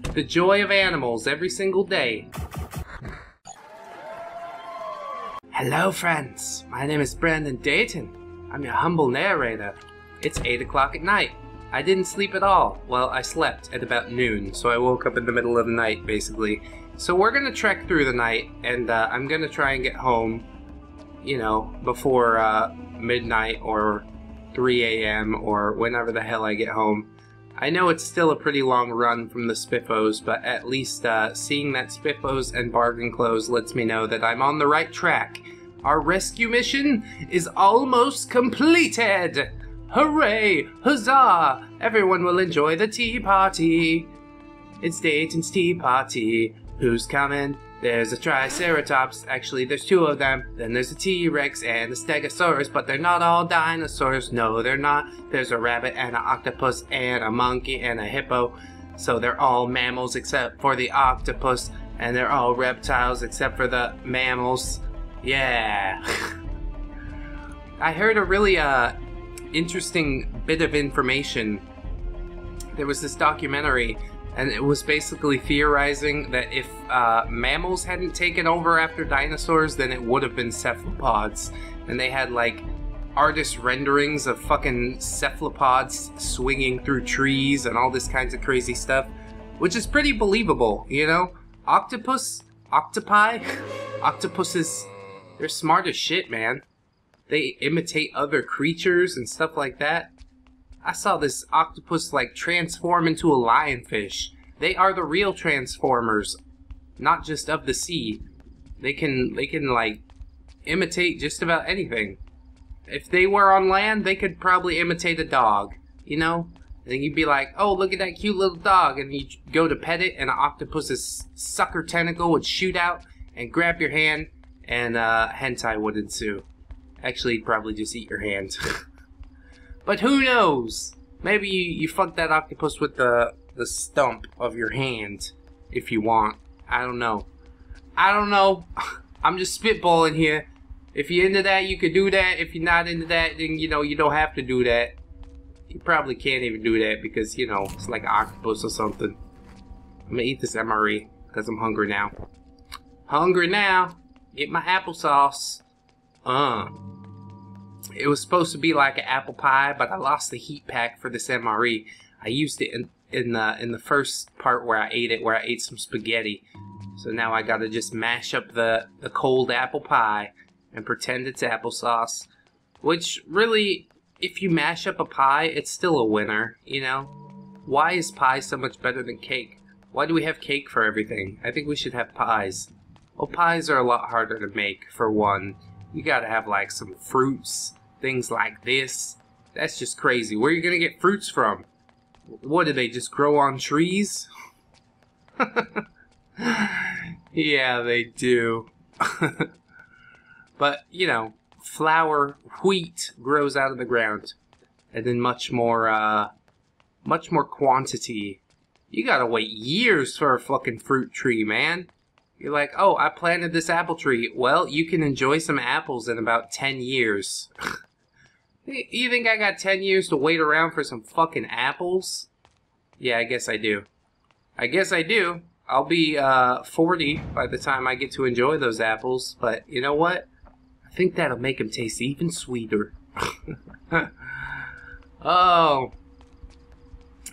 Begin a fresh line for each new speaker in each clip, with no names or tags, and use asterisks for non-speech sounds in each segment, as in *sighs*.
The joy of animals every single day. Hello, friends. My name is Brandon Dayton. I'm your humble narrator. It's 8 o'clock at night. I didn't sleep at all. Well, I slept at about noon, so I woke up in the middle of the night, basically. So we're gonna trek through the night, and uh, I'm gonna try and get home, you know, before uh, midnight or 3 a.m. or whenever the hell I get home. I know it's still a pretty long run from the Spiffo's, but at least uh, seeing that Spiffo's and Bargain Clothes lets me know that I'm on the right track. Our rescue mission is almost completed! Hooray! Huzzah! Everyone will enjoy the tea party! It's Dayton's tea party. Who's coming? There's a Triceratops. Actually, there's two of them. Then there's a T-Rex and a Stegosaurus, but they're not all dinosaurs. No, they're not. There's a rabbit and an octopus and a monkey and a hippo. So they're all mammals except for the octopus, and they're all reptiles except for the mammals. Yeah. *laughs* I heard a really uh, interesting bit of information. There was this documentary and it was basically theorizing that if uh, mammals hadn't taken over after dinosaurs, then it would have been cephalopods. And they had like artist renderings of fucking cephalopods swinging through trees and all this kinds of crazy stuff, which is pretty believable, you know? Octopus, octopi, *laughs* octopuses, they're smart as shit, man. They imitate other creatures and stuff like that. I saw this octopus like transform into a lionfish. They are the real transformers, not just of the sea. They can they can like imitate just about anything. If they were on land, they could probably imitate a dog, you know? And you'd be like, oh, look at that cute little dog. And you go to pet it, and an octopus's sucker tentacle would shoot out and grab your hand, and uh, hentai would ensue. Actually, probably just eat your hand. *laughs* But who knows? Maybe you, you fuck that octopus with the, the stump of your hand if you want. I don't know. I don't know. *laughs* I'm just spitballing here. If you're into that, you could do that. If you're not into that, then, you know, you don't have to do that. You probably can't even do that because, you know, it's like octopus or something. I'm gonna eat this MRE because I'm hungry now. Hungry now. Get my applesauce. Uh. It was supposed to be like an apple pie, but I lost the heat pack for this MRE. I used it in, in the in the first part where I ate it, where I ate some spaghetti. So now I gotta just mash up the, the cold apple pie and pretend it's applesauce. Which really, if you mash up a pie, it's still a winner, you know? Why is pie so much better than cake? Why do we have cake for everything? I think we should have pies. Well, pies are a lot harder to make, for one. You gotta have like some fruits, things like this. That's just crazy. Where are you gonna get fruits from? What do they just grow on trees? *laughs* yeah, they do. *laughs* but, you know, flour, wheat grows out of the ground. And then much more, uh, much more quantity. You gotta wait years for a fucking fruit tree, man. You're like, oh, I planted this apple tree. Well, you can enjoy some apples in about 10 years. *laughs* you think I got 10 years to wait around for some fucking apples? Yeah, I guess I do. I guess I do. I'll be uh, 40 by the time I get to enjoy those apples, but you know what? I think that'll make them taste even sweeter. *laughs* oh.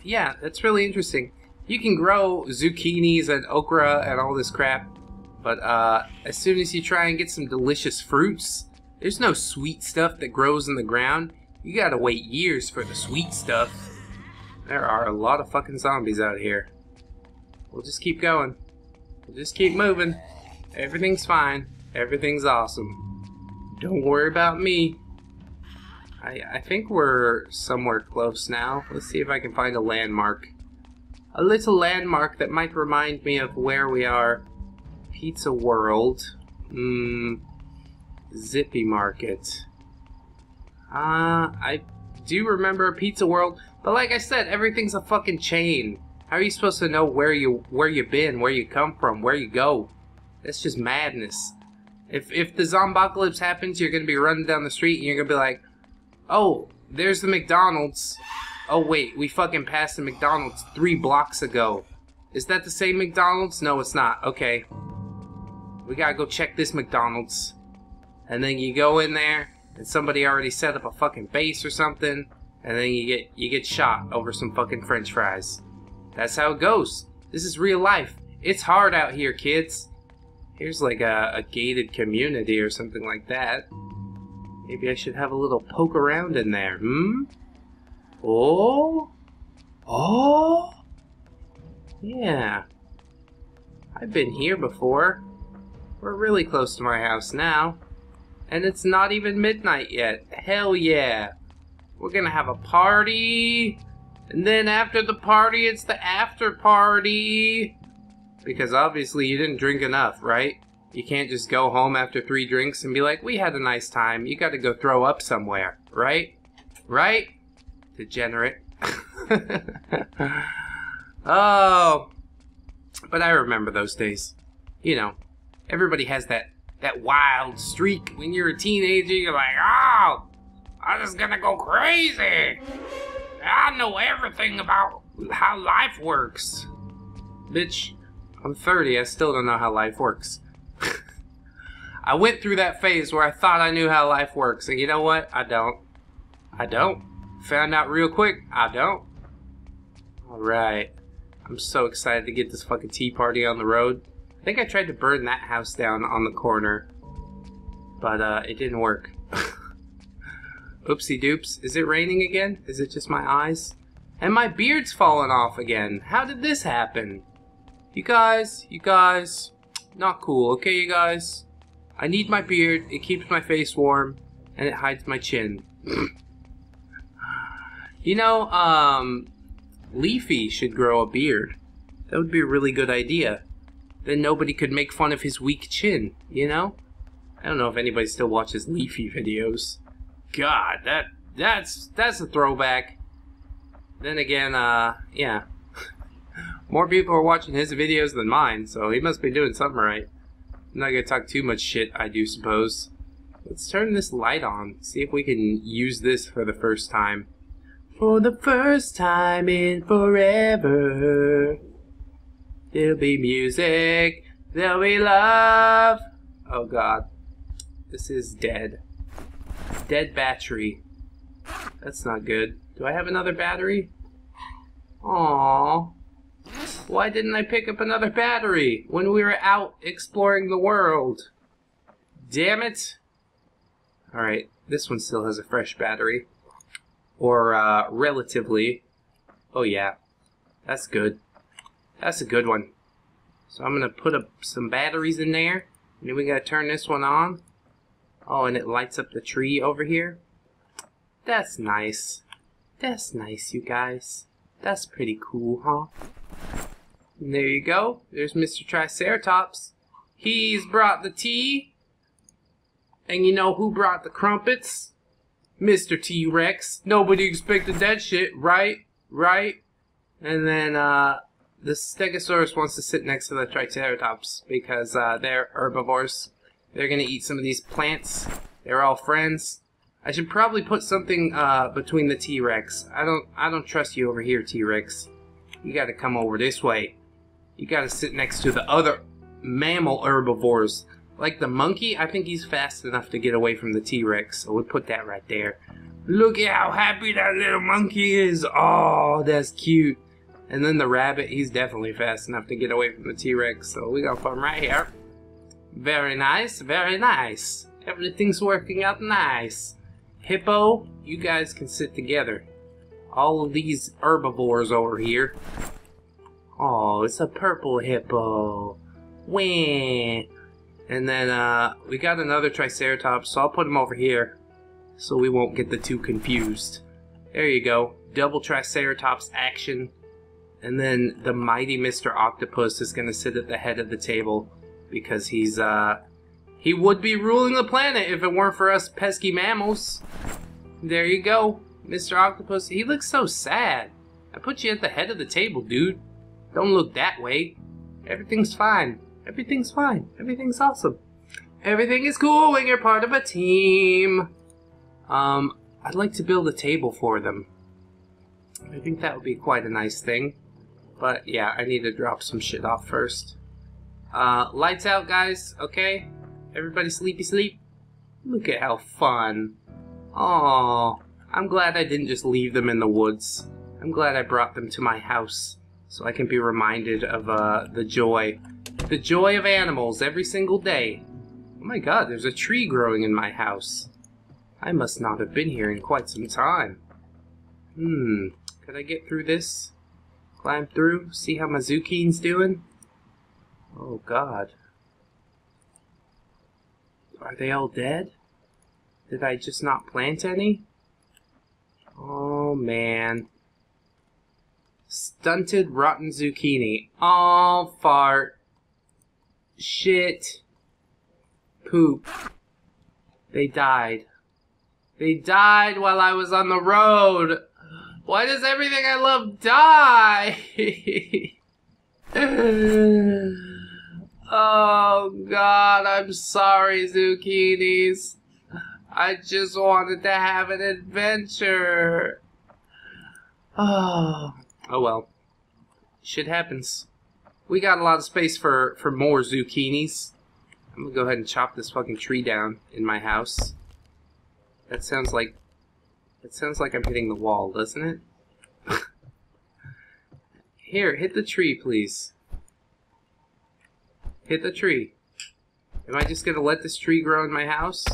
Yeah, that's really interesting. You can grow zucchinis and okra and all this crap, but uh, as soon as you try and get some delicious fruits, there's no sweet stuff that grows in the ground. You gotta wait years for the sweet stuff. There are a lot of fucking zombies out here. We'll just keep going. We'll just keep moving. Everything's fine. Everything's awesome. Don't worry about me. I, I think we're somewhere close now. Let's see if I can find a landmark. A little landmark that might remind me of where we are. Pizza Whirled. Mmm. Zippee Market. Uh, I do remember Pizza Whirled, but like I said, everything's a fucking chain. How are you supposed to know where you where you been, where you come from, where you go? That's just madness. If if the zombocalypse happens, you're gonna be running down the street and you're gonna be like, "Oh, there's the McDonald's." Oh wait, we fucking passed the McDonald's three blocks ago. Is that the same McDonald's? No, it's not. Okay. We gotta go check this McDonald's. And then you go in there, and somebody already set up a fucking base or something, and then you get you get shot over some fucking french fries. That's how it goes. This is real life. It's hard out here, kids. Here's like a, a gated community or something like that. Maybe I should have a little poke around in there, hmm? Oh? Oh? Yeah. I've been here before. We're really close to my house now. And it's not even midnight yet. Hell yeah. We're gonna have a party. And then after the party, it's the after party. Because obviously you didn't drink enough, right? You can't just go home after three drinks and be like, we had a nice time. You gotta go throw up somewhere, right? Right? Degenerate. *laughs* oh. But I remember those days. You know, everybody has that that wild streak when you're a teenager. You're like, oh, I'm just gonna go crazy. I know everything about how life works. Bitch, I'm 30. I still don't know how life works. *laughs* I went through that phase where I thought I knew how life works, and you know what? I don't. I don't. Found out real quick, I don't. Alright. I'm so excited to get this fucking tea party on the road. I think I tried to burn that house down on the corner. But, uh, it didn't work. *laughs* Oopsie doops. Is it raining again? Is it just my eyes? And my beard's falling off again. How did this happen? You guys, you guys, not cool, okay, you guys? I need my beard. It keeps my face warm, and it hides my chin. *sighs* you know, um, Leafy should grow a beard. That would be a really good idea. Then nobody could make fun of his weak chin, you know? I don't know if anybody still watches Leafy videos. God, that that's that's a throwback. Then again, uh, yeah. *laughs* More people are watching his videos than mine, so he must be doing something right. I'm not gonna talk too much shit, I do suppose. Let's turn this light on, see if we can use this for the first time. For the first time in forever, there'll be music, there'll be love. Oh god, this is dead. Dead battery. That's not good. Do I have another battery? Aww. Why didn't I pick up another battery when we were out exploring the world? Damn it. Alright, this one still has a fresh battery. Or, uh, relatively. Oh yeah, that's good. That's a good one. So I'm gonna put up some batteries in there. And then we gotta turn this one on. Oh, and it lights up the tree over here. That's nice. That's nice, you guys. That's pretty cool, huh? And there you go. There's Mr. Triceratops. He's brought the tea. And you know who brought the crumpets? Mr. T-Rex. Nobody expected that shit, right? Right? And then, uh, the Stegosaurus wants to sit next to the Triceratops because, uh, they're herbivores. They're gonna eat some of these plants. They're all friends. I should probably put something, uh, between the T-Rex. I don't, I don't trust you over here, T-Rex. You gotta come over this way. You gotta sit next to the other mammal herbivores. Like the monkey, I think he's fast enough to get away from the T-Rex, so we'll put that right there. Look at how happy that little monkey is. Oh, that's cute. And then the rabbit, he's definitely fast enough to get away from the T-Rex, so we got fun right here. Very nice, very nice. Everything's working out nice. Hippo, you guys can sit together. All of these herbivores over here. Oh, it's a purple hippo. Wah. And then uh, we got another Triceratops, so I'll put him over here so we won't get the two confused. There you go. Double Triceratops action. And then the mighty Mr. Octopus is going to sit at the head of the table because he's, uh, he would be ruling the planet if it weren't for us pesky mammals. There you go, Mr. Octopus. He looks so sad. I put you at the head of the table, dude. Don't look that way. Everything's fine. Everything's fine. Everything's awesome. Everything is cool when you're part of a team. Um, I'd like to build a table for them. I think that would be quite a nice thing. But yeah, I need to drop some shit off first. Uh, lights out, guys, okay? Everybody sleepy sleep? Look at how fun. Oh, I'm glad I didn't just leave them in the woods. I'm glad I brought them to my house so I can be reminded of uh, the joy. The joy of animals every single day. Oh my god, there's a tree growing in my house. I must not have been here in quite some time. Hmm, could I get through this? Climb through, see how my zucchine's doing? Oh god. Are they all dead? Did I just not plant any? Oh man. Stunted rotten zucchini. Oh fart. Shit. Poop. They died. They died while I was on the road. Why does everything I love die? *laughs* oh god, I'm sorry, zucchinis. I just wanted to have an adventure. Oh, oh well. Shit happens. We got a lot of space for, for more zucchinis. I'm gonna go ahead and chop this fucking tree down in my house. That sounds like... It sounds like I'm hitting the wall, doesn't it? *laughs* Here, hit the tree, please. Hit the tree. Am I just gonna let this tree grow in my house?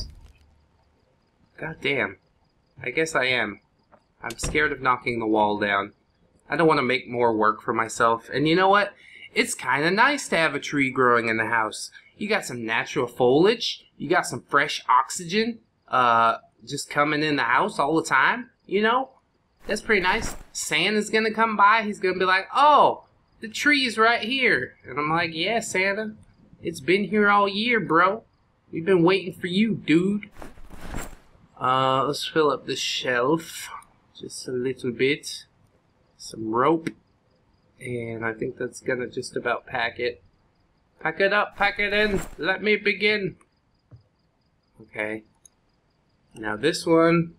God damn. I guess I am. I'm scared of knocking the wall down. I don't want to make more work for myself. And you know what? It's kind of nice to have a tree growing in the house. You got some natural foliage. You got some fresh oxygen. Uh, just coming in the house all the time. You know? That's pretty nice. Santa's gonna come by. He's gonna be like, oh, the tree's right here. And I'm like, yeah, Santa. It's been here all year, bro. We've been waiting for you, dude. Uh, let's fill up the shelf just a little bit. Some rope. And I think that's gonna just about pack it. Pack it up, pack it in. Let me begin. Okay. Now this one,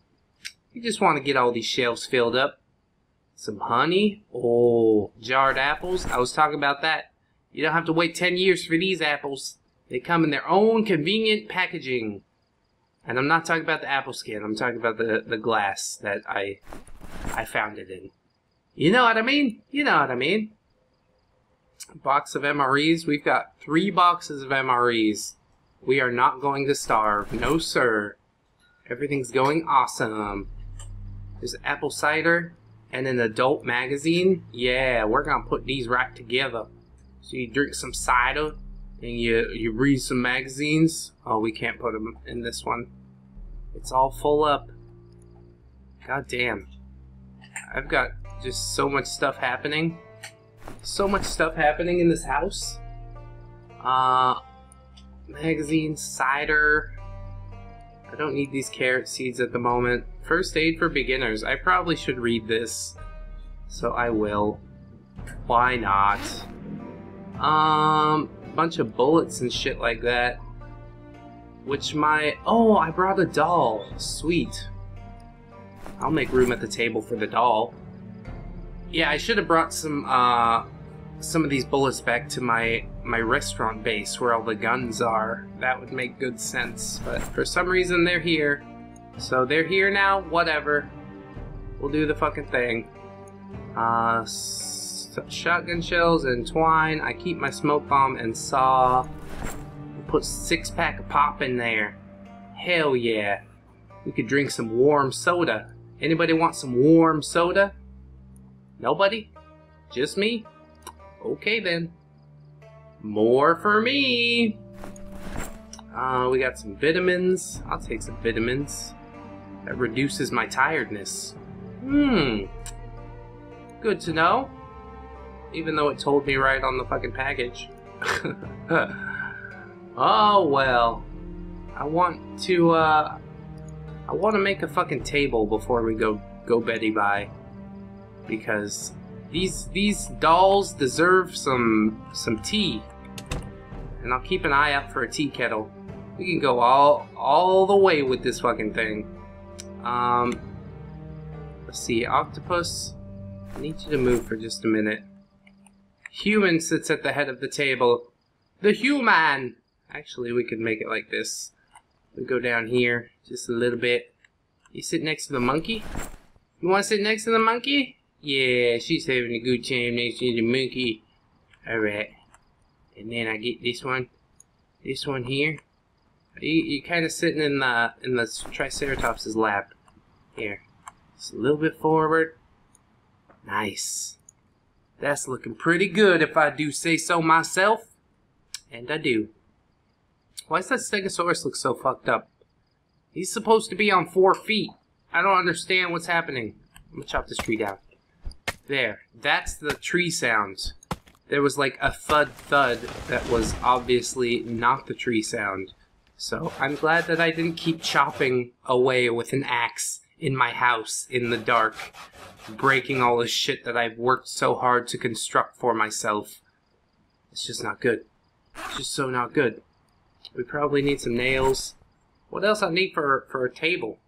you just want to get all these shelves filled up. Some honey. Oh, jarred apples. I was talking about that. You don't have to wait 10 years for these apples. They come in their own convenient packaging. And I'm not talking about the apple skin. I'm talking about the, the glass that I I found it in. You know what I mean? You know what I mean. Box of MREs. We've got three boxes of MREs. We are not going to starve. No, sir. Everything's going awesome. There's apple cider and an adult magazine. Yeah, we're gonna put these right together. So you drink some cider and you you read some magazines. Oh, we can't put them in this one. It's all full up. God damn. I've got just so much stuff happening. So much stuff happening in this house. Uh, magazine, cider. I don't need these carrot seeds at the moment. First aid for beginners. I probably should read this. So I will. Why not? Um, bunch of bullets and shit like that. Which my... Oh, I brought a doll. Sweet. I'll make room at the table for the doll. Yeah, I should have brought some, uh, some of these bullets back to my, my restaurant base where all the guns are. That would make good sense. But for some reason, they're here. So they're here now, whatever. We'll do the fucking thing. Uh, shotgun shells and twine. I keep my smoke bomb and saw. Put six pack of pop in there. Hell yeah. We could drink some warm soda. Anybody want some warm soda? Nobody? Just me? Okay then. More for me! Uh, we got some vitamins. I'll take some vitamins. That reduces my tiredness. Hmm. Good to know. Even though it told me right on the fucking package. *laughs* oh well. I want to, uh... I want to make a fucking table before we go go Betty by. Because these these dolls deserve some some tea. And I'll keep an eye out for a tea kettle. We can go all all the way with this fucking thing. Um let's see, octopus. I need you to move for just a minute. human sits at the head of the table. The human! Actually, we could make it like this. We go down here just a little bit. You sit next to the monkey? You want to sit next to the monkey? Yeah, she's having a good time next to the monkey. Alright. And then I get this one. This one here. You, you kind of sitting in the in the Triceratops' lap. Here. Just a little bit forward. Nice. That's looking pretty good if I do say so myself. And I do. Why does that Stegosaurus look so fucked up? He's supposed to be on four feet. I don't understand what's happening. I'm gonna chop this tree down. There. That's the tree sound. There was like a thud thud that was obviously not the tree sound. So I'm glad that I didn't keep chopping away with an axe in my house in the dark, breaking all the shit that I've worked so hard to construct for myself. It's just not good. It's just so not good. We probably need some nails. What else I need for for a table?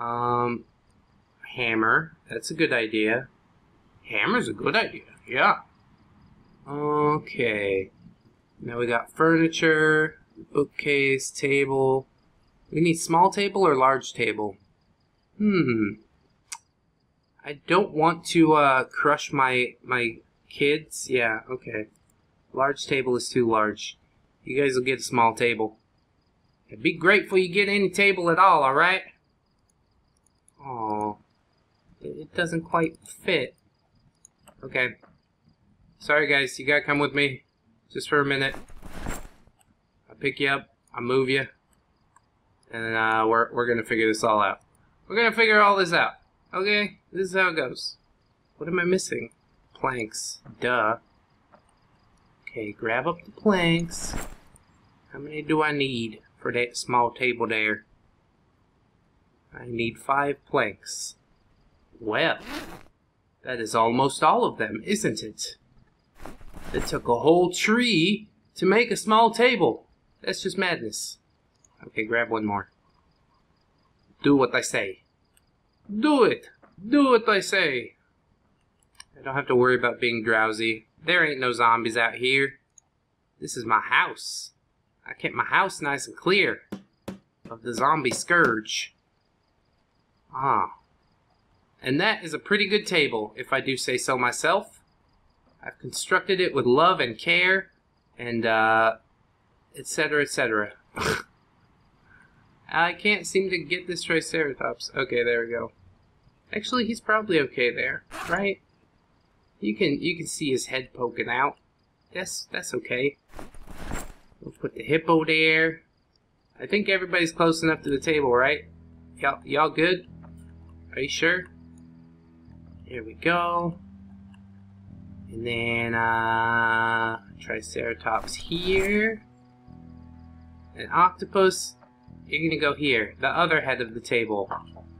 Um, hammer. That's a good idea. Hammer's a good idea. Yeah. Okay. Now we got furniture, bookcase, table. We need small table or large table? Hmm. I don't want to uh, crush my my kids. Yeah, okay. Large table is too large. You guys will get a small table. And be grateful you get any table at all, alright? Oh, it doesn't quite fit. Okay. Sorry guys, you gotta come with me. Just for a minute. I'll pick you up, I'll move you. And uh, we're, we're gonna figure this all out. We're gonna figure all this out. Okay? This is how it goes. What am I missing? Planks. Duh. Okay, grab up the planks. How many do I need for that small table there? I need five planks. Well, that is almost all of them, isn't it? It took a whole tree to make a small table. That's just madness. Okay, grab one more. Do what I say. Do it! Do what I say! I don't have to worry about being drowsy. There ain't no zombies out here. This is my house. I kept my house nice and clear of the zombie scourge. Ah. And that is a pretty good table, if I do say so myself. I've constructed it with love and care, and, uh, etc., etc. *laughs* I can't seem to get this Triceratops. Okay, there we go. Actually, he's probably okay there, right? You can you can see his head poking out. That's that's okay. We'll put the hippo there. I think everybody's close enough to the table, right? Y'all y'all good? Are you sure? Here we go. And then uh Triceratops here. An octopus you're gonna go here, the other head of the table.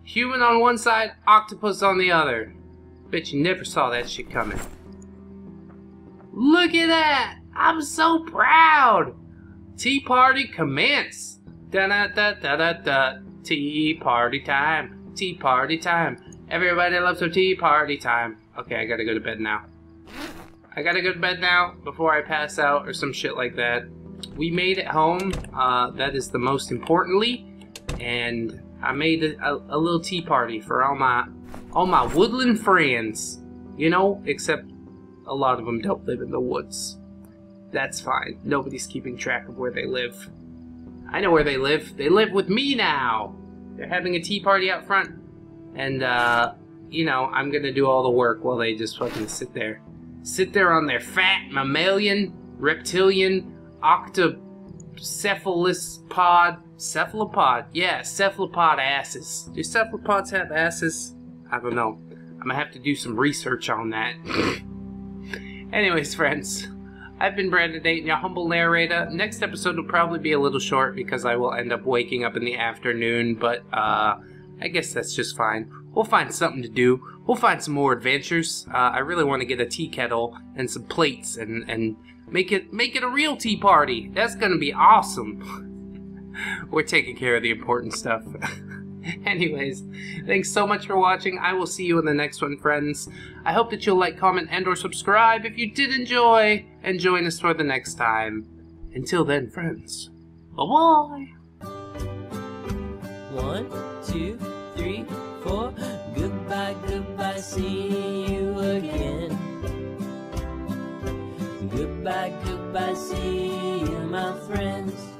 Human on one side, octopus on the other. Bet you never saw that shit coming. Look at that! I'm so proud! Tea party commence! Da da da da da da. Tea party time. Tea party time. Everybody loves their tea party time. Okay, I gotta go to bed now. I gotta go to bed now before I pass out or some shit like that we made it home. Uh, that is the most importantly. And I made a, a, a, little tea party for all my all my woodland friends. You know, except a lot of them don't live in the woods. That's fine. Nobody's keeping track of where they live. I know where they live. They live with me now. They're having a tea party out front. And, uh, you know, I'm gonna do all the work while they just fucking sit there. Sit there on their fat mammalian, reptilian, octocephalus pod, cephalopod, yeah, cephalopod asses. Do cephalopods have asses? I don't know. I'm gonna have to do some research on that. *laughs* Anyways, friends, I've been Brandon Dayton, your humble narrator. Next episode will probably be a little short because I will end up waking up in the afternoon, but uh, I guess that's just fine. We'll find something to do. We'll find some more adventures. Uh, I really want to get a tea kettle and some plates and, and Make it make it a real tea party. That's gonna be awesome. *laughs* We're taking care of the important stuff. *laughs* Anyways, thanks so much for watching. I will see you in the next one, friends. I hope that you'll like, comment, and or subscribe if you did enjoy, and join us for the next time. Until then, friends, bye-bye.
One, two, three, four. Goodbye, goodbye, see you again. Goodbye, goodbye, see you, my friends.